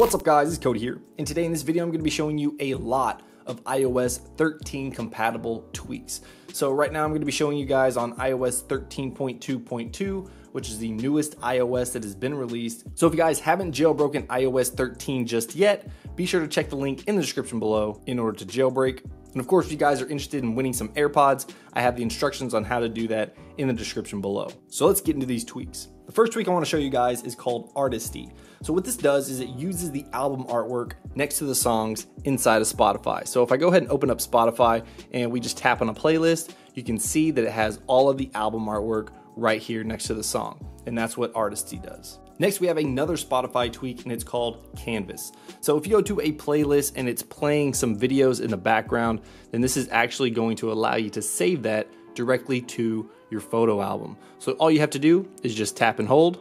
What's up guys, it's Cody here, and today in this video I'm going to be showing you a lot of iOS 13 compatible tweaks. So right now I'm going to be showing you guys on iOS 13.2.2, which is the newest iOS that has been released. So if you guys haven't jailbroken iOS 13 just yet, be sure to check the link in the description below in order to jailbreak. And of course, if you guys are interested in winning some AirPods, I have the instructions on how to do that in the description below. So let's get into these tweaks. The first tweak I want to show you guys is called Artisty. So what this does is it uses the album artwork next to the songs inside of Spotify. So if I go ahead and open up Spotify and we just tap on a playlist, you can see that it has all of the album artwork right here next to the song. And that's what Artisty does. Next, we have another Spotify tweak and it's called Canvas. So if you go to a playlist and it's playing some videos in the background, then this is actually going to allow you to save that directly to your photo album. So all you have to do is just tap and hold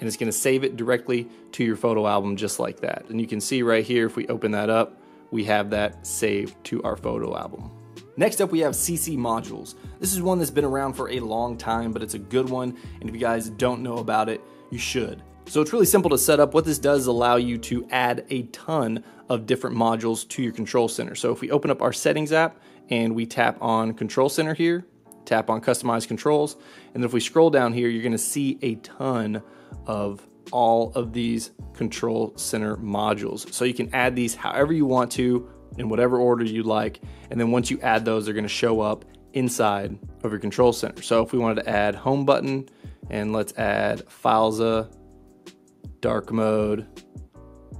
and it's going to save it directly to your photo album just like that. And you can see right here, if we open that up, we have that saved to our photo album. Next up, we have CC modules. This is one that's been around for a long time, but it's a good one. And if you guys don't know about it, you should. So it's really simple to set up. What this does is allow you to add a ton of different modules to your control center. So if we open up our settings app and we tap on control center here, tap on customize controls, and then if we scroll down here, you're gonna see a ton of all of these control center modules. So you can add these however you want to in whatever order you like. And then once you add those, they're gonna show up inside of your control center. So if we wanted to add home button and let's add Filza, dark mode,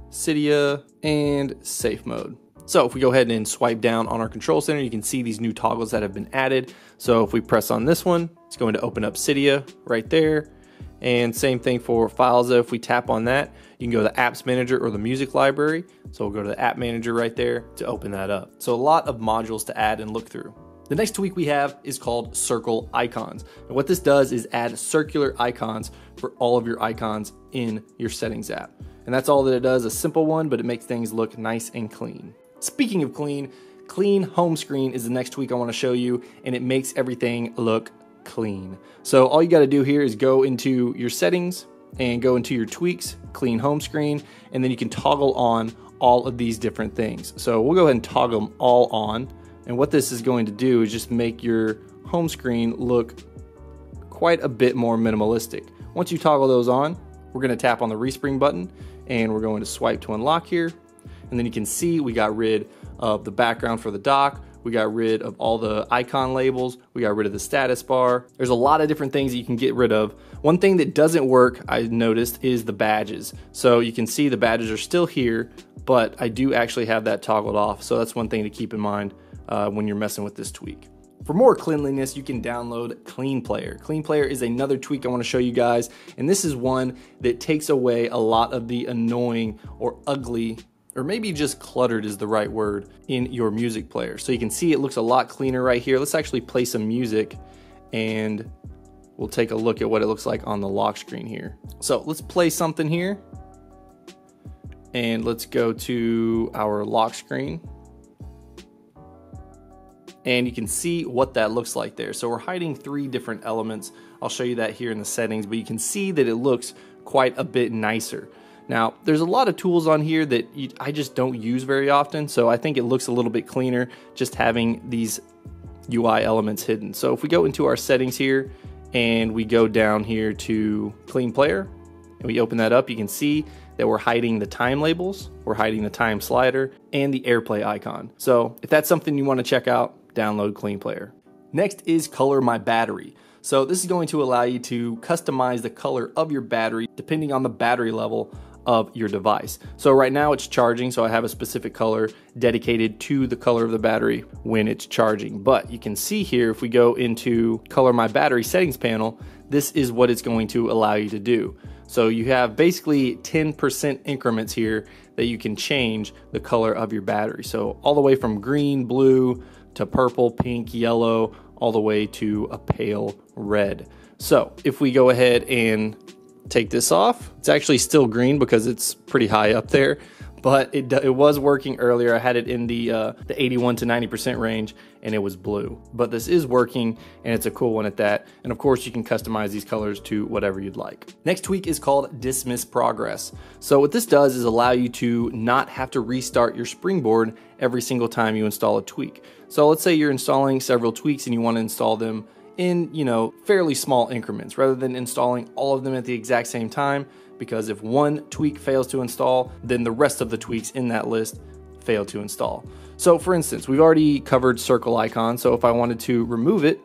Cydia, and safe mode. So if we go ahead and swipe down on our control center, you can see these new toggles that have been added. So if we press on this one, it's going to open up Cydia right there. And same thing for Filza. If we tap on that, you can go to the Apps Manager or the Music Library. So we'll go to the App Manager right there to open that up. So a lot of modules to add and look through. The next tweak we have is called Circle Icons. And what this does is add circular icons for all of your icons in your settings app. And that's all that it does, a simple one, but it makes things look nice and clean. Speaking of clean, clean home screen is the next tweak I wanna show you, and it makes everything look clean. So all you gotta do here is go into your settings and go into your tweaks, clean home screen, and then you can toggle on all of these different things. So we'll go ahead and toggle them all on. And what this is going to do is just make your home screen look quite a bit more minimalistic. Once you toggle those on, we're gonna tap on the respring button and we're going to swipe to unlock here. And then you can see we got rid of the background for the dock. We got rid of all the icon labels. We got rid of the status bar. There's a lot of different things you can get rid of. One thing that doesn't work, I noticed, is the badges. So you can see the badges are still here, but I do actually have that toggled off. So that's one thing to keep in mind uh, when you're messing with this tweak. For more cleanliness, you can download Clean Player. Clean Player is another tweak I want to show you guys, and this is one that takes away a lot of the annoying or ugly or maybe just cluttered is the right word in your music player. So you can see it looks a lot cleaner right here. Let's actually play some music and we'll take a look at what it looks like on the lock screen here. So let's play something here and let's go to our lock screen and you can see what that looks like there. So we're hiding three different elements. I'll show you that here in the settings, but you can see that it looks quite a bit nicer. Now, there's a lot of tools on here that you, I just don't use very often, so I think it looks a little bit cleaner just having these UI elements hidden. So if we go into our settings here and we go down here to Clean Player and we open that up, you can see that we're hiding the time labels, we're hiding the time slider, and the AirPlay icon. So if that's something you want to check out, download Clean Player. Next is Color My Battery. So this is going to allow you to customize the color of your battery depending on the battery level of your device. So right now it's charging, so I have a specific color dedicated to the color of the battery when it's charging. But you can see here, if we go into color my battery settings panel, this is what it's going to allow you to do. So you have basically 10% increments here that you can change the color of your battery. So all the way from green, blue, to purple, pink, yellow, all the way to a pale red. So if we go ahead and take this off, it's actually still green because it's pretty high up there. but it, it was working earlier. I had it in the, uh, the 81 to 90% range and it was blue. But this is working and it's a cool one at that. And of course you can customize these colors to whatever you'd like. Next tweak is called Dismiss Progress. So what this does is allow you to not have to restart your springboard every single time you install a tweak. So let's say you're installing several tweaks and you want to install them in, you know, fairly small increments rather than installing all of them at the exact same time because if one tweak fails to install, then the rest of the tweaks in that list fail to install. So for instance, we've already covered circle icon. So if I wanted to remove it,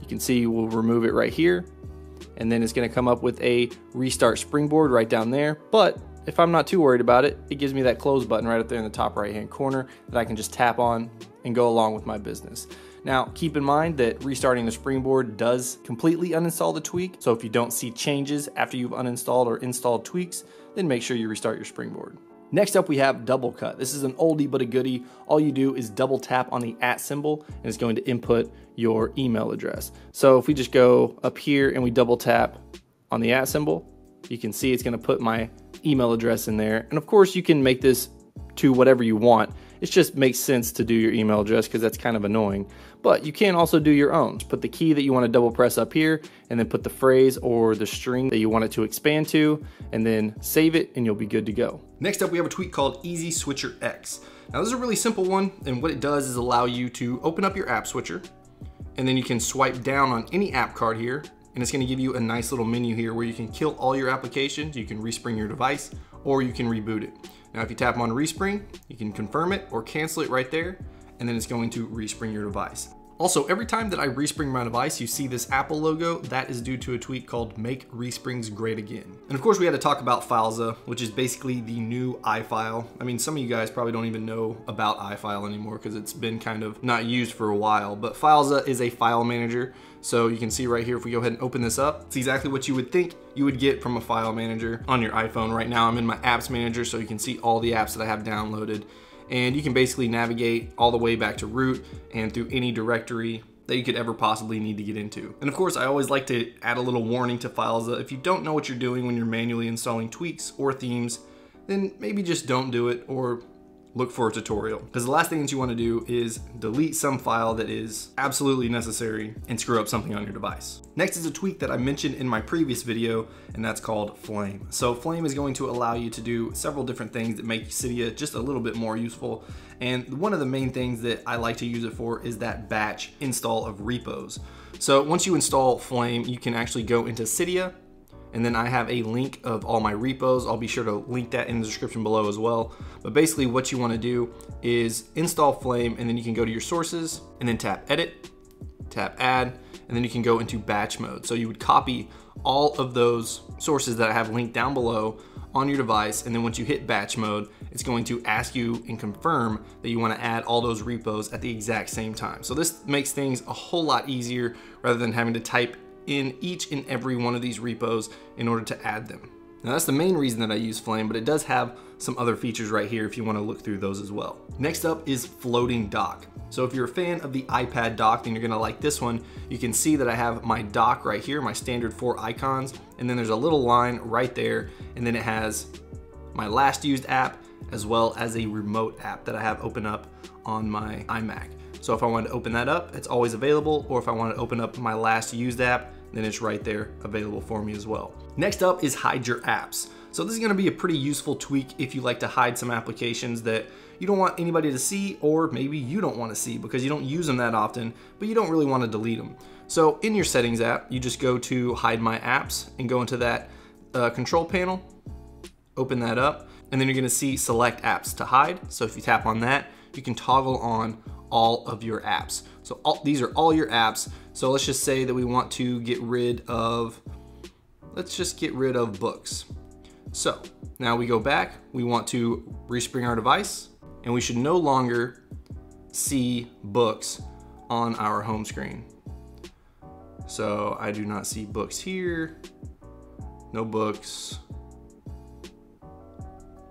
you can see we'll remove it right here. And then it's gonna come up with a restart springboard right down there. But if I'm not too worried about it, it gives me that close button right up there in the top right hand corner that I can just tap on and go along with my business. Now, keep in mind that restarting the springboard does completely uninstall the tweak. So if you don't see changes after you've uninstalled or installed tweaks, then make sure you restart your springboard. Next up, we have double cut. This is an oldie but a goodie. All you do is double tap on the at symbol and it's going to input your email address. So if we just go up here and we double tap on the at symbol, you can see it's gonna put my email address in there. And of course you can make this to whatever you want. It just makes sense to do your email address because that's kind of annoying. But you can also do your own. Put the key that you want to double press up here and then put the phrase or the string that you want it to expand to and then save it and you'll be good to go. Next up, we have a tweak called Easy Switcher X. Now this is a really simple one and what it does is allow you to open up your app switcher and then you can swipe down on any app card here and it's gonna give you a nice little menu here where you can kill all your applications, you can respring your device, or you can reboot it. Now, if you tap on respring, you can confirm it or cancel it right there, and then it's going to respring your device. Also, every time that I respring my device, you see this Apple logo, that is due to a tweak called Make Resprings Great Again. And of course, we had to talk about Filza, which is basically the new iFile. I mean, some of you guys probably don't even know about iFile anymore because it's been kind of not used for a while, but Filza is a file manager. So you can see right here, if we go ahead and open this up, it's exactly what you would think you would get from a file manager on your iPhone. Right now, I'm in my apps manager, so you can see all the apps that I have downloaded and you can basically navigate all the way back to root and through any directory that you could ever possibly need to get into. And of course, I always like to add a little warning to Filza. If you don't know what you're doing when you're manually installing tweaks or themes, then maybe just don't do it or look for a tutorial. Because the last thing that you want to do is delete some file that is absolutely necessary and screw up something on your device. Next is a tweak that I mentioned in my previous video, and that's called Flame. So Flame is going to allow you to do several different things that make Cydia just a little bit more useful. And one of the main things that I like to use it for is that batch install of repos. So once you install Flame, you can actually go into Cydia and then I have a link of all my repos. I'll be sure to link that in the description below as well. But basically what you wanna do is install Flame and then you can go to your sources and then tap edit, tap add, and then you can go into batch mode. So you would copy all of those sources that I have linked down below on your device and then once you hit batch mode it's going to ask you and confirm that you want to add all those repos at the exact same time so this makes things a whole lot easier rather than having to type in each and every one of these repos in order to add them. Now that's the main reason that I use Flame, but it does have some other features right here if you wanna look through those as well. Next up is floating dock. So if you're a fan of the iPad dock, then you're gonna like this one. You can see that I have my dock right here, my standard four icons, and then there's a little line right there, and then it has my last used app, as well as a remote app that I have open up on my iMac. So if I wanted to open that up, it's always available, or if I want to open up my last used app, then it's right there available for me as well. Next up is hide your apps. So this is gonna be a pretty useful tweak if you like to hide some applications that you don't want anybody to see, or maybe you don't wanna see because you don't use them that often, but you don't really wanna delete them. So in your settings app, you just go to hide my apps and go into that uh, control panel, open that up, and then you're gonna see select apps to hide. So if you tap on that, you can toggle on all of your apps. So all, these are all your apps. So let's just say that we want to get rid of, let's just get rid of books. So now we go back, we want to respring our device and we should no longer see books on our home screen. So I do not see books here, no books.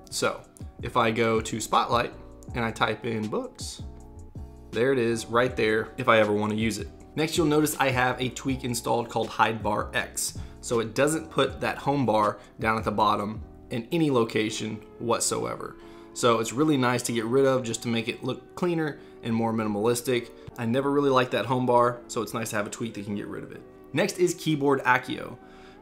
So if I go to Spotlight and I type in books, there it is right there if I ever wanna use it. Next, you'll notice I have a tweak installed called Hide Bar X. So it doesn't put that home bar down at the bottom in any location whatsoever. So it's really nice to get rid of just to make it look cleaner and more minimalistic. I never really liked that home bar, so it's nice to have a tweak that can get rid of it. Next is Keyboard Accio.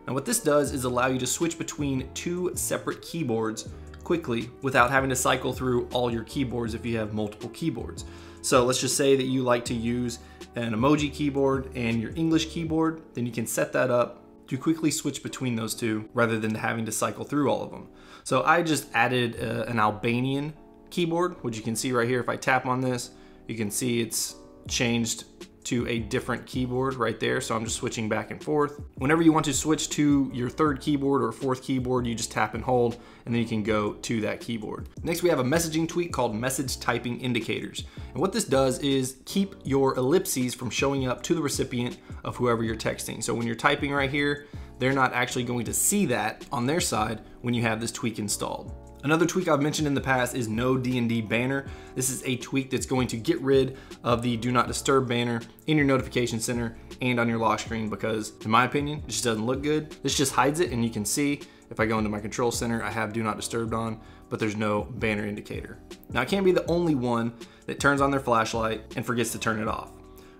Now what this does is allow you to switch between two separate keyboards quickly without having to cycle through all your keyboards if you have multiple keyboards. So let's just say that you like to use an emoji keyboard and your English keyboard, then you can set that up to quickly switch between those two rather than having to cycle through all of them. So I just added uh, an Albanian keyboard, which you can see right here. If I tap on this, you can see it's changed to a different keyboard right there. So I'm just switching back and forth. Whenever you want to switch to your third keyboard or fourth keyboard, you just tap and hold, and then you can go to that keyboard. Next, we have a messaging tweak called message typing indicators. And what this does is keep your ellipses from showing up to the recipient of whoever you're texting. So when you're typing right here, they're not actually going to see that on their side when you have this tweak installed. Another tweak I've mentioned in the past is no D&D banner. This is a tweak that's going to get rid of the do not disturb banner in your notification center and on your lock screen because in my opinion, it just doesn't look good. This just hides it and you can see if I go into my control center, I have do not disturb on, but there's no banner indicator. Now it can't be the only one that turns on their flashlight and forgets to turn it off.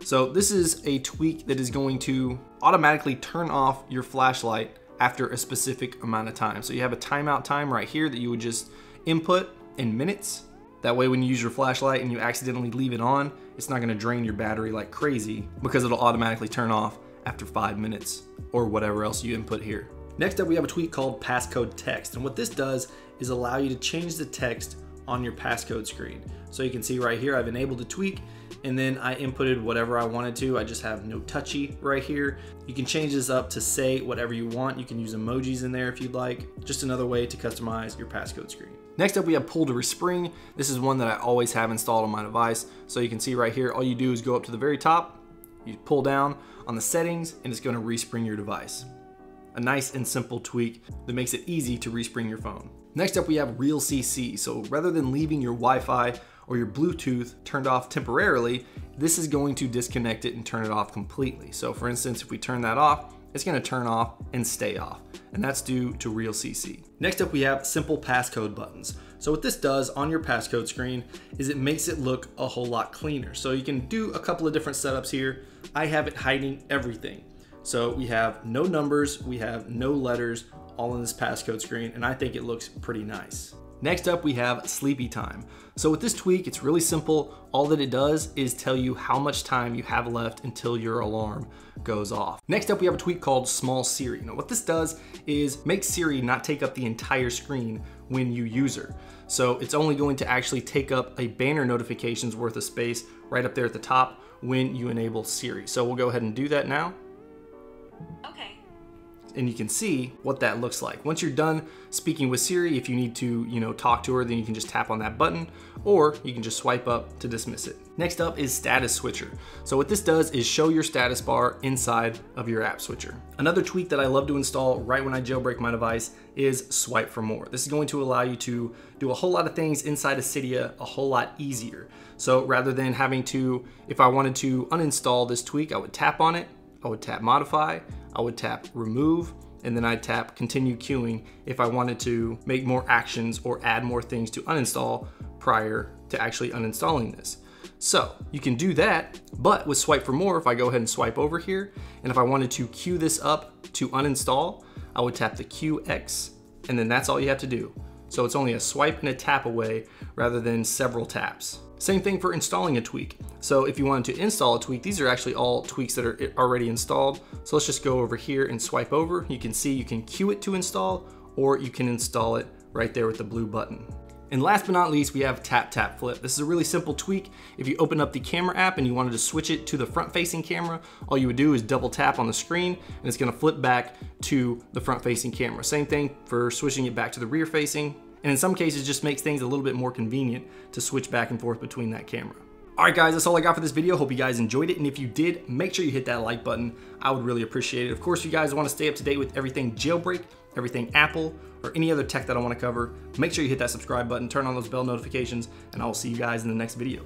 So this is a tweak that is going to automatically turn off your flashlight after a specific amount of time. So you have a timeout time right here that you would just input in minutes. That way when you use your flashlight and you accidentally leave it on, it's not gonna drain your battery like crazy because it'll automatically turn off after five minutes or whatever else you input here. Next up, we have a tweak called passcode text. And what this does is allow you to change the text on your passcode screen. So you can see right here, I've enabled the tweak and then I inputted whatever I wanted to. I just have no touchy right here. You can change this up to say whatever you want. You can use emojis in there if you'd like. Just another way to customize your passcode screen. Next up, we have pull to respring. This is one that I always have installed on my device. So you can see right here, all you do is go up to the very top, you pull down on the settings, and it's gonna respring your device. A nice and simple tweak that makes it easy to respring your phone. Next up, we have Real CC. So rather than leaving your Wi-Fi or your Bluetooth turned off temporarily, this is going to disconnect it and turn it off completely. So for instance, if we turn that off, it's gonna turn off and stay off. And that's due to Real CC. Next up, we have simple passcode buttons. So what this does on your passcode screen is it makes it look a whole lot cleaner. So you can do a couple of different setups here. I have it hiding everything. So we have no numbers, we have no letters, all in this passcode screen, and I think it looks pretty nice. Next up, we have sleepy time. So with this tweak, it's really simple. All that it does is tell you how much time you have left until your alarm goes off. Next up, we have a tweak called Small Siri. Now what this does is make Siri not take up the entire screen when you use her. So it's only going to actually take up a banner notifications worth of space right up there at the top when you enable Siri. So we'll go ahead and do that now and you can see what that looks like. Once you're done speaking with Siri, if you need to, you know, talk to her, then you can just tap on that button or you can just swipe up to dismiss it. Next up is status switcher. So what this does is show your status bar inside of your app switcher. Another tweak that I love to install right when I jailbreak my device is swipe for more. This is going to allow you to do a whole lot of things inside of Cydia a whole lot easier. So rather than having to, if I wanted to uninstall this tweak, I would tap on it, I would tap modify, I would tap remove, and then I'd tap continue queuing if I wanted to make more actions or add more things to uninstall prior to actually uninstalling this. So you can do that, but with swipe for more, if I go ahead and swipe over here, and if I wanted to queue this up to uninstall, I would tap the QX, and then that's all you have to do. So it's only a swipe and a tap away rather than several taps. Same thing for installing a tweak. So if you wanted to install a tweak, these are actually all tweaks that are already installed. So let's just go over here and swipe over. You can see you can queue it to install or you can install it right there with the blue button. And last but not least, we have Tap Tap Flip. This is a really simple tweak. If you open up the camera app and you wanted to switch it to the front facing camera, all you would do is double tap on the screen and it's gonna flip back to the front facing camera. Same thing for switching it back to the rear facing and in some cases just makes things a little bit more convenient to switch back and forth between that camera. Alright guys, that's all I got for this video. Hope you guys enjoyed it, and if you did, make sure you hit that like button. I would really appreciate it. Of course, if you guys want to stay up to date with everything jailbreak, everything Apple, or any other tech that I want to cover, make sure you hit that subscribe button, turn on those bell notifications, and I will see you guys in the next video.